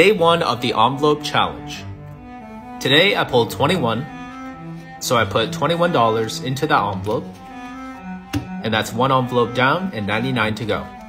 Day one of the envelope challenge. Today I pulled 21, so I put $21 into that envelope, and that's one envelope down and 99 to go.